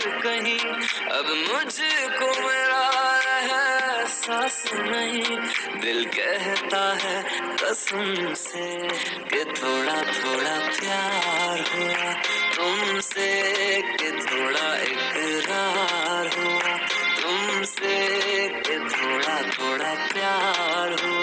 कहीं। अब मुझको मेरा एहसास नहीं। दिल कहता है कसम से कि थोड़ा थोड़ा प्यार हुआ। तुमसे कि थोड़ा इकरार हुआ। तुमसे कि थोड़ा थोड़ा प्यार